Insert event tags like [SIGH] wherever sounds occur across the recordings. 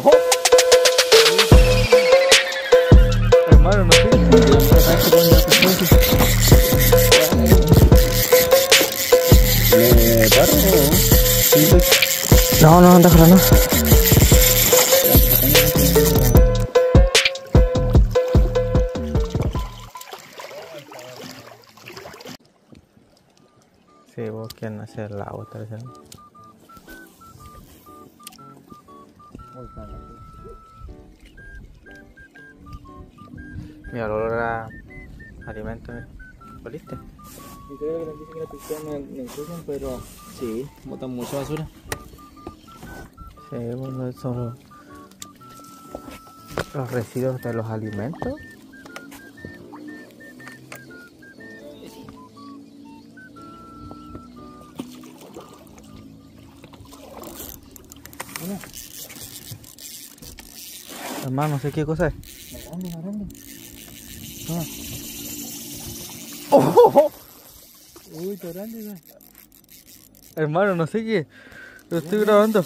¡Oh! Hermano, no sé. ¿Me paro? No, no, déjalo, no. Sí, vos quieren hacer la otra vez. Mira, el olor a alimento. mira. ¿Oliste? Yo creo que les dicen que la piscina me, me ensucian, pero sí, botan mucha basura. Sí, bueno, son los, los residuos de los alimentos. Hermano, no sé qué cosa es. Más grande, más. ¡Oh! Uy, está grande, güey. Hermano, no sé qué. Lo estoy grabando.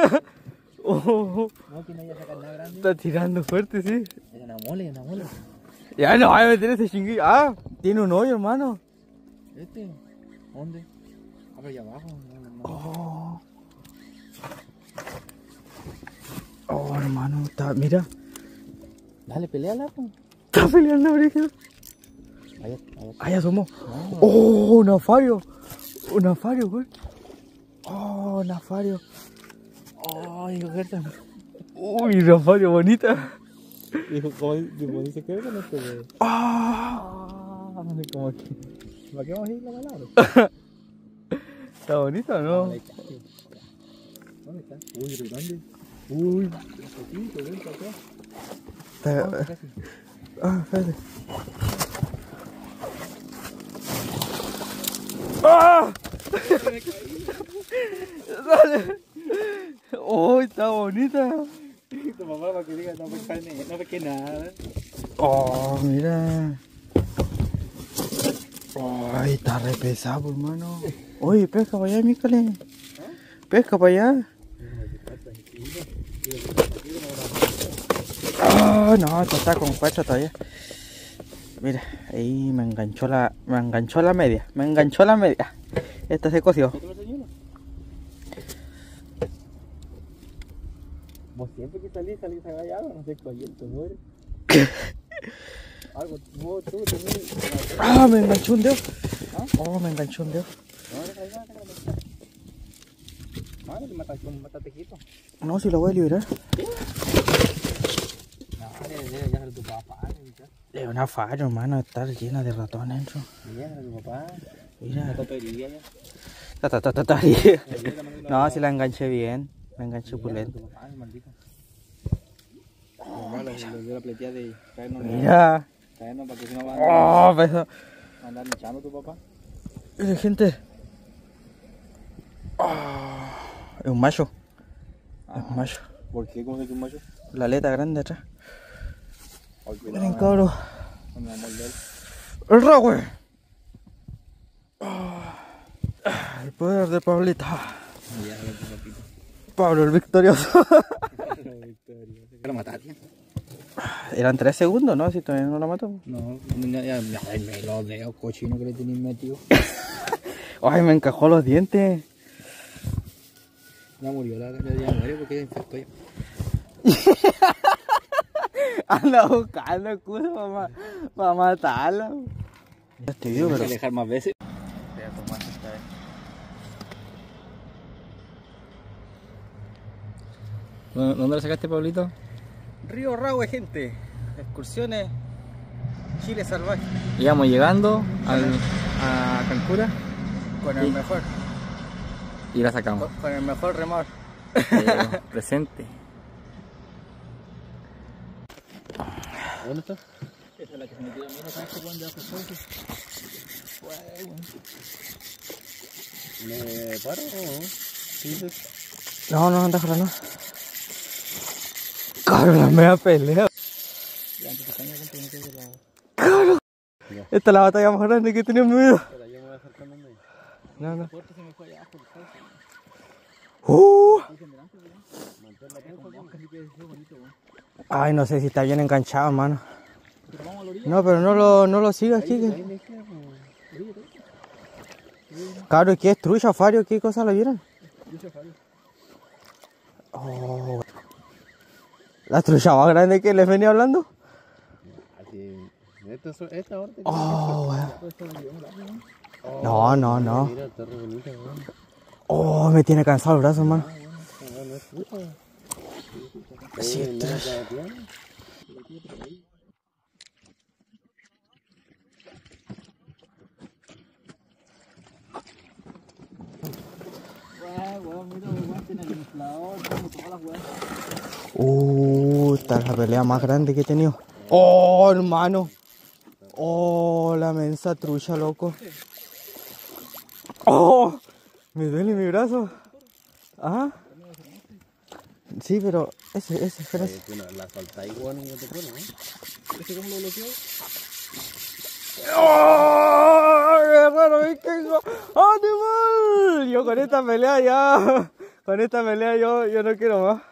[LAUGHS] oh, No, que no nada grande. está tirando fuerte, sí. Es una mole, es una mole. Ya no voy a meter ese chinguillo. Ah, tiene un hoyo, hermano. Este, ¿dónde? Ah, pero allá abajo. No, no, no. Oh. Oh, hermano, está, mira. Dale, peleala, pues. Está peleando, brígido. Allá, somos. No. Oh, un afario. Un afario, güey. Oh, un afario. Ay, ojerta. Uy, un afario bonita. Dijo, ¿cómo dice que con esto, güey? Ah, como que. ¿Para qué vamos a ir la palabra? [LAUGHS] está bonito, o ¿no? ¿Dónde está? Uy, grande. Uy, un poquito, ven para acá. Está- Ah, casi. Ah, espérate. ¡Ah! [LAUGHS] Dale. Oh, está bonita. Tu mamá para que diga, no pesqué, no pesqué nada. Oh, mira. Ay, está re pesado, hermano. Oye, pesca para allá, Mícale. Pesca para allá. Ah, no, esto está con cuatro todavía. Mira, ahí me enganchó la, me enganchó la media, me enganchó la media. Esta se coció. Vos siempre que salís, salís a gallar, no sé te muere. Algo, vos tú tenés. Ah, me enganchó un dedo. ¿Ah? Oh, me enganchó un dedo. No, no, no, no, no. Madre. No, si lo voy a liberar. Tu papá. Es una falla, hermano, está llena de ratones dentro. Ya, tu papá. Mira. La No, si la enganché bien. La enganché pulento. Mira. caernos para que si no van Oh, pero. a andar hinchando tu papá. Mira, gente. Ah, es un macho. Es un macho. ¿Por qué? ¿Cómo se que un macho? La aleta grande atrás. Miren, morder. El ragüe. Ah, El poder de Pablita. Ya. Pablo [LAUGHS] el victorioso. ¿Lo mataste? Eran tres segundos, ¿no? Si todavía no lo mató. No, me los dedos cochinos que le tenéis metido. [LAUGHS] Ay, me encajó los dientes. Ya murió, la, ya, ya murió porque ya infectó ya. [LAUGHS] Anda buscando excusa para, para matarla. Este video, Hay pero. que dejar más veces. ¿Dónde lo sacaste, Pablito? Río Ragüe, gente. Excursiones. Chile salvaje. Íbamos llegando al, a Cancura Con el mejor. Y la sacamos. Con, con el mejor remor. Eh, [LAUGHS] presente. ¿Dónde está? Esa es la que se metió a mí acá, este buen de hace poco. ¿Me paro? Sí, No, no, déjala, no. Cabrón, la pelea. Ya, antes de caña, ¿cuánto me de la... Cabrón. Esta es la batalla más grande que he tenido en mi vida. En. No, no. Fuerte se me fue allá, por el cauce. Uh. Ay, no sé si está bien enganchado, hermano. No, pero no lo, no lo sigas, Kike. Claro, ¿qué es trucha, Fario? ¿Qué cosa lo vieron? Oh. La trucha más grande que les venía hablando. Oh. No, no, no. Oh, me tiene cansado el brazo, hermano. No es fruta. Sí, trash. nada, plano. Uh, esta es la pelea más grande que he tenido. Oh, hermano. Oh, la mensa trucha, loco. Oh, me duele mi brazo. Ajá. Sí, pero ese, ese, espera. Eh, la- weón, y no te pone, ¿no? ¡Oh! ¡Qué raro me tengo! ¡Animal! Yo con esta pelea ya. Con esta pelea yo, yo no quiero más.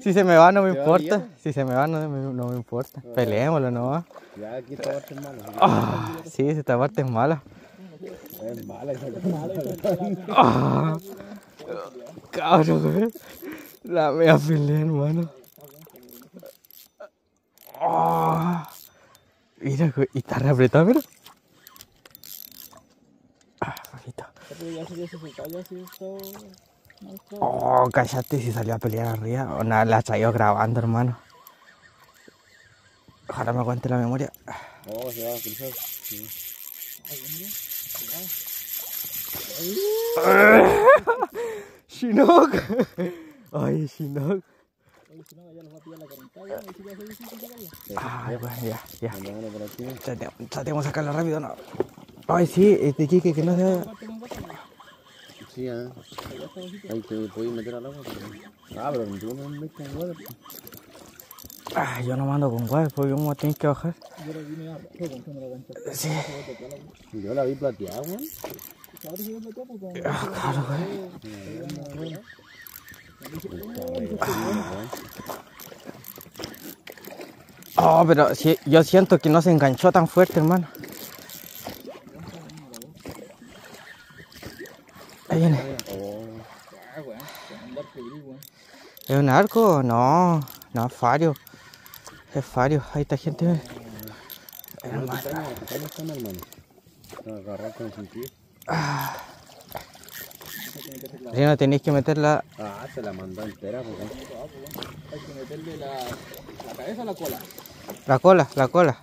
Si se me va no me ¿Te va importa. Si se me va no me, no me importa. Peleémoslo nomás. Ya aquí esta parte es mala. Ah, sí, esta parte es mala. Es mala esa Ah, cabrón, güey. La mea pelea, hermano. Ah, mira, güey, y está re apretado, mira. Ah, papito. Oh, cállate si salió a pelear arriba. O nada, la traigo grabando, hermano. Ojalá me aguante la memoria. Oh, se va a cruzar. Sí. [LAUGHS] Shinnok. Ay, Shinnok. Ay, bueno, ya, ya. Tratemos de sacarlo rápido, ¿no? Ay, sí, este Kike que no se... Sí, ah. Ahí te puedes meter al agua. Ah, pero no metes en agua. Ah, yo no mando con guay, porque yo me tengo que bajar. Sí. Yo la vi plateada, weón. Ah, claro, güey. Oh, pero sí, yo siento que no se enganchó tan fuerte, hermano. Ahí viene. Oh, ¿Es un arco? No, no, fario. Es fario, ahí está gente. ¿cómo están, con su pie. Si no tenéis que meterla. Ah, se la mandó entera, porque. La cola, la cola.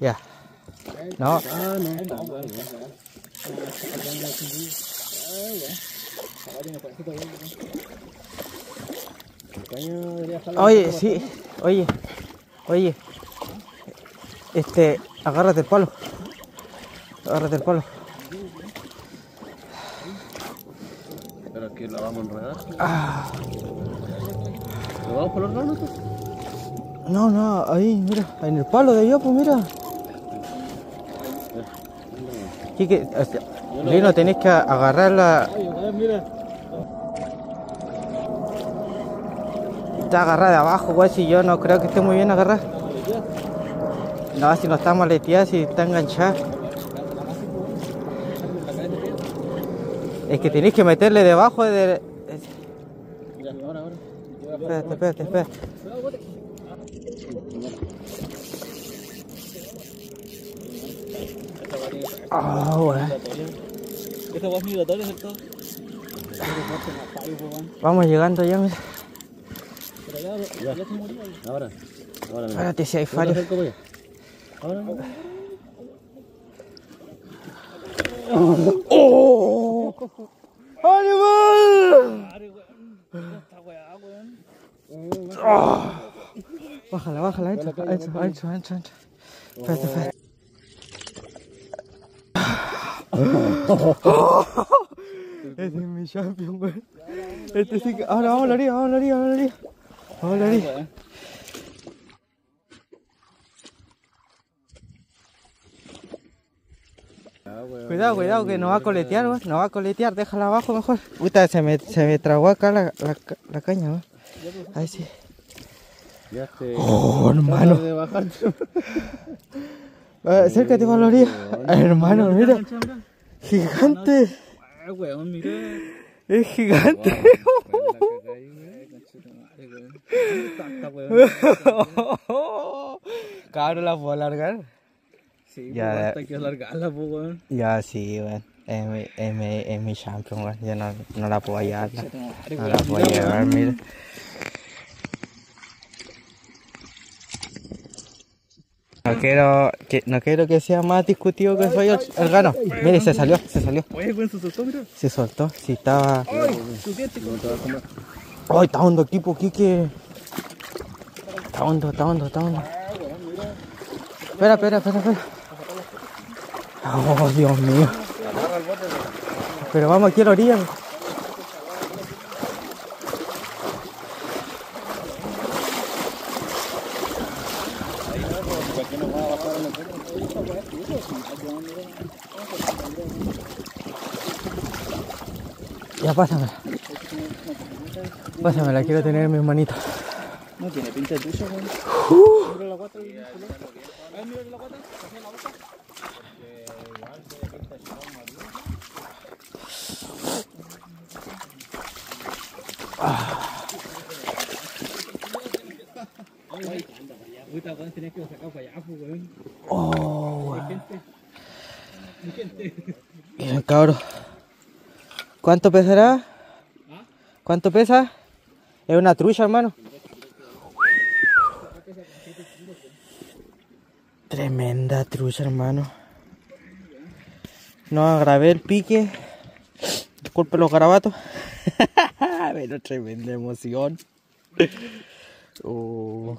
Ya. No, Ah, no. El debería jalar oye, sí, oye, oye. Este, agárrate el palo. Agárrate el palo. Pero aquí la vamos a enredar. Ah, ¿Lo vamos por los lados? no, no, ahí, mira, en el palo de allá, pues mira. Quique, o sea, Lino, tenéis que agarrar la. Está agarrada de abajo, güey, si yo no creo que esté muy bien agarrada. No, si no está maleteada, si está enganchada. Es que tenéis que meterle debajo de... Espérate, espérate, espérate. Ah, ¿cierto? Vamos llegando ya, mira. Ya, ya, ya se murió. Ahora. Ahora. Espérate si hay ¿Dónde fallo. acerco, voy? Ahora. ¡Oh! ¡Animal! Weón. Bájala, bájala, ancho, ancho, ancho, ancho, ancho. Espérate, espérate. [LAUGHS] Este es mi champion, güey. Este sí que... Ahora vamos a la orilla, vamos a la orilla, vamos a la orilla. Vamos a la orilla. Weón. Ah, weón. Cuidado, cuidado, que no va a coletear, weón. No va a coletear, déjala abajo mejor. Puta, se me, se me tragó acá la, la, ca- la caña, weón. Ahí sí. Ya te. Oh, hermano. Acércate con la orilla. Hermano, mira. Gigante. Ah, mira. Es gigante. [LAUGHS] Cabrón, la puedo alargar. Sí, Ya, ya. Hasta que alargarla, pues, weón. Ya, sí, weón. Es mi, es mi, es mi champion, weón. Yo no, no la puedo llevar. No, no la puedo llevar, mira. No quiero, que, no quiero que sea más discutido que soy el, el gano. Mire, se salió, se salió. Oye, weón, se soltó, mira. Se soltó. Si estaba. Ay, ¡Ay, está hondo equipo, Kike! Está hondo, está hondo, está hondo. Espera, espera, espera, espera. Oh, Dios mío. Pero vamos aquí a la orilla. Ya pásamela. Pásamela, quiero tener en mis manitos. No tiene pinta de weón. Mira la guata, weón. Ay, mira la guata. Mira la boca. Puta, weón, tenías que sacar para allá, pues, weón. Oh, gente. Bien, cabro. ¿Cuánto pesará? ¿Ah? ¿Cuánto pesa? Es una trucha, hermano. Tremenda trucha, hermano. No grabé el pique. Disculpe los garabatos. [LAUGHS] Pero tremenda emoción. Oh.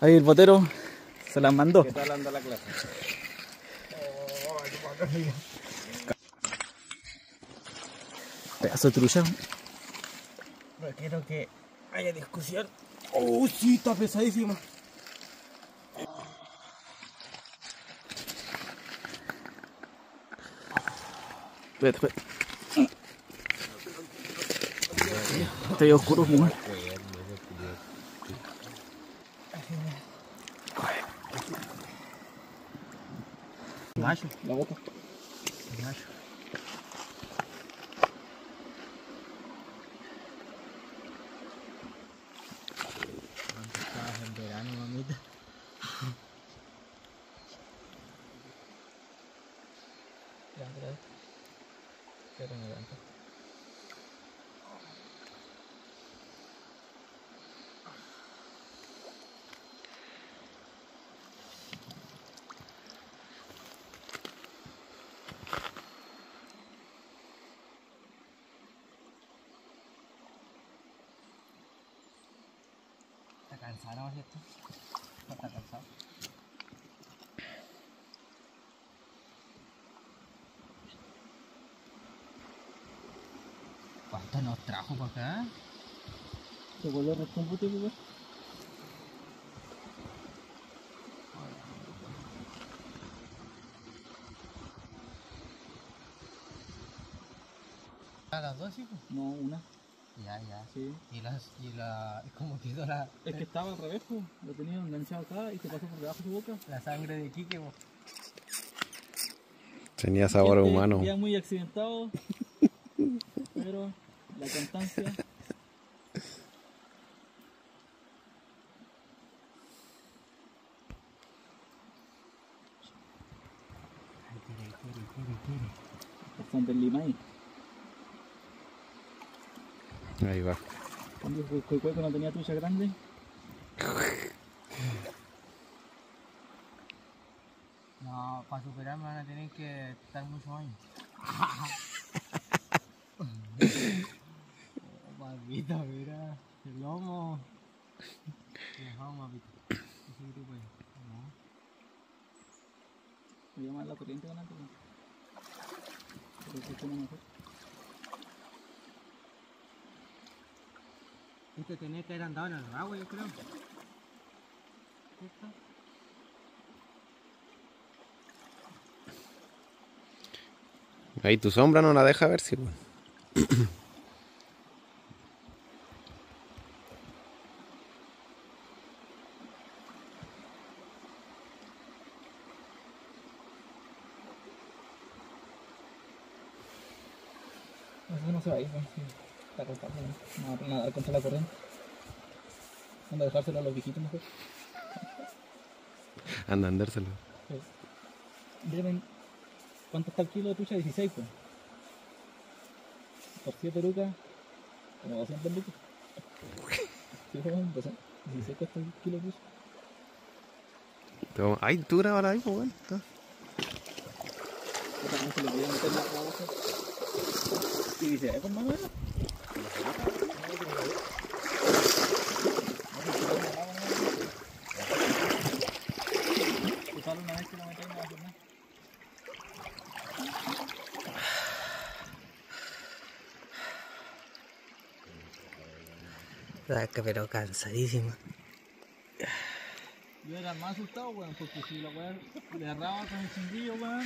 Ahí el botero se las mandó. ¿Qué tal anda la clase? Pedazo de trucha. No quiero que haya discusión. Oh, sí, está pesadísima. Espérate, espérate. Está ahí oscuro. Macho. La boca. Macho. Estabas en verano, mamita. Levántala. Pero me levanta. ¿Está cansado, no, cierto? ¿No está cansado? ¿Cuánto nos trajo para acá? Se volvió a. A las dos, pues. No, una. Ya, ya. Sí. Y las, y la, ¿cómo quedó la, Es que estaba al revés, pues. Lo tenía enganchado acá y se pasó por debajo de su boca. la sangre de Kike, po? Tenía sabor Gente humano. Ya muy accidentado. pero la constancia. Están del Limay. Ahí va. Cuando el cueco no tenía tuya grande. No, para superarme van a tener que estar muchos años. oh, [LAUGHS] papita, mira. El lomo. Dejamos, papita. Ese grupo ahí. No. Me llama la corriente con antes. Pero que suena mejor. Este tenía que haber andado en el agua, yo creo. Ahí tu sombra no la deja ver. Eso no se va a ir, ¿no? Sí, está cortado, ¿no? Nadar contra la corriente. Anda a dejárselo a los viejitos mejor. Anda a andárselo. Deben. ¿Cuánto está el kilo de trucha? 16, pues. Por 7 lucas, como 200 lucas. Sí, peso. 16 cuesta el kilo de trucha. Pero, ay, tú grabas ahí, pues, bolsa. Y dice, ¿es con mano? Era?" Usarlo una vez que lo metáis no va a hacer nada. Ah, pero cansadísima. Yo era más asustado, weón, porque si la weón le agarraba con el cintillo, weón,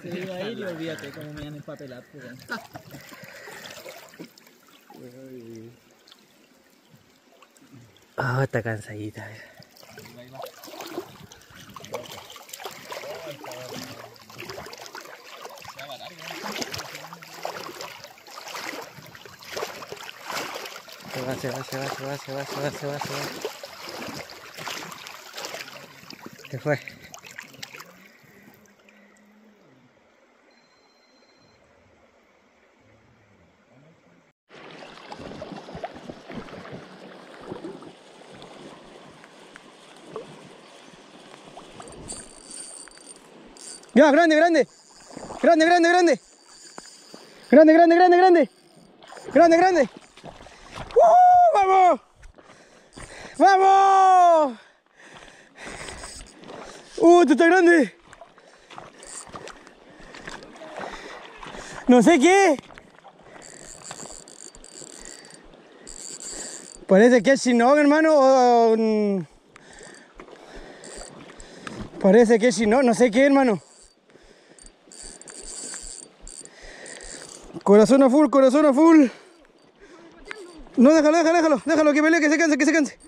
se iba a ir y olvídate cómo me iban a empapelar, pues, weón. Ah, está cansadita. Ahí va. Se va, se va, se va, se va, se va, se va, se va, se va. Se fue. Ya, grande, grande. Grande, grande, grande. Grande, grande, grande, grande. Grande, grande. ¡Uh! ¡Vamos! ¡Vamos! ¡Uh, está grande! No sé qué. Parece que es Sinón, hermano. mm, Parece que es Sinón, no sé qué, hermano. Corazón a full, corazón a full. No, déjalo, déjalo, déjalo, déjalo, que pelee, que se canse, que se canse.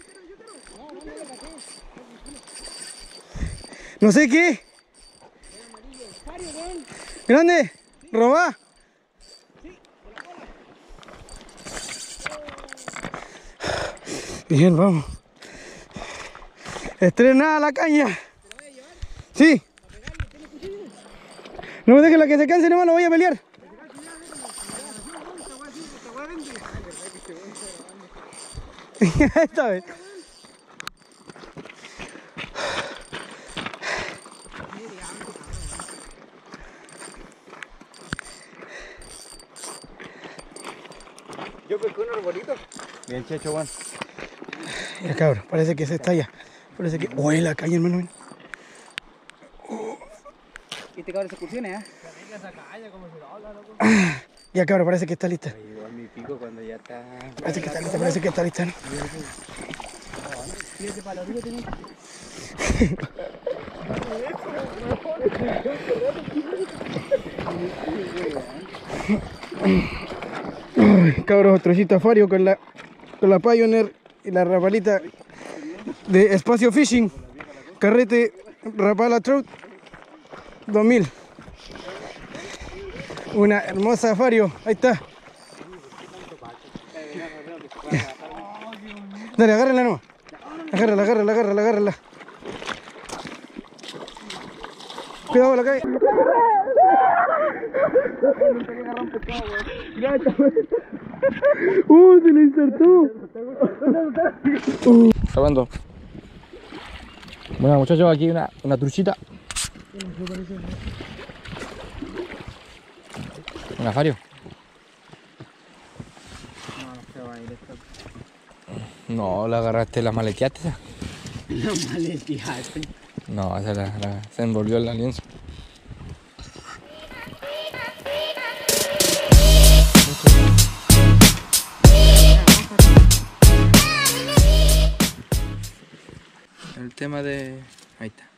No sé qué. Grande, roba. Bien, vamos. Estrenada la caña. Sí. No me dejes la que se canse, lo voy a pelear. [LAUGHS] Esta vez. Yo pesqué un arbolito. Checho, Juan. Mira, cabrón, parece que se estalla. Parece que. Uy, la caña, hermano. mira. Este cabrón se excursiona, ¿eh? Ya, cabrón, parece que está lista. Llegó a mi pico cuando ya está. Parece que está lista, parece que está lista, ¿no? Ay, cabros, trocito afario con la, la Pioneer y la rapalita de Espacio Fishing. Carrete Rapala Trout 2000. Una hermosa afario, ahí está. Dale, agárrala no. Agárrala, agárrala, agárrala, agárrala. Cuidado, la cae. ¡Uh, se le insertó! Bueno, muchachos, aquí una, una truchita. Un afario. No, la agarraste, la maleteaste. La maleteaste. No, esa la, la- se envolvió el alianza. El tema de... Ahí está.